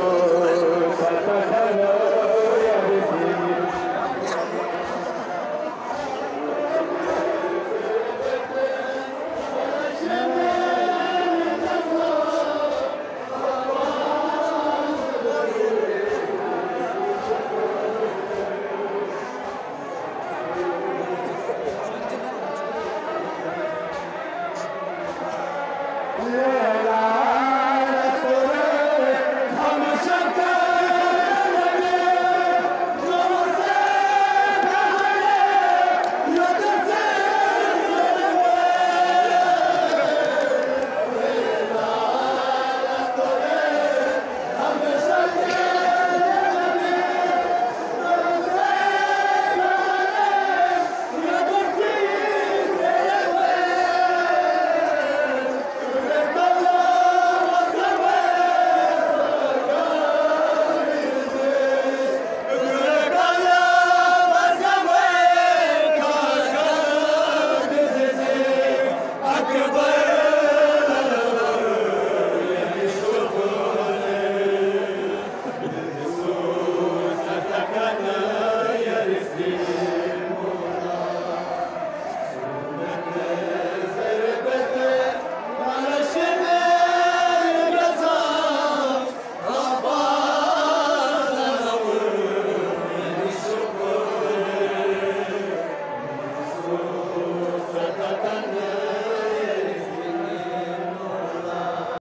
Oh.